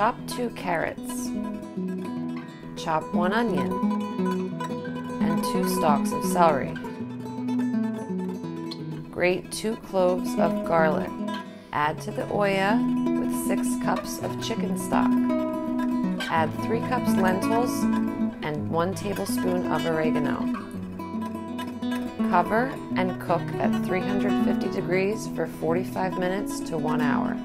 Chop two carrots. Chop one onion and two stalks of celery. Grate two cloves of garlic. Add to the olla with six cups of chicken stock. Add three cups lentils and one tablespoon of oregano. Cover and cook at 350 degrees for 45 minutes to one hour.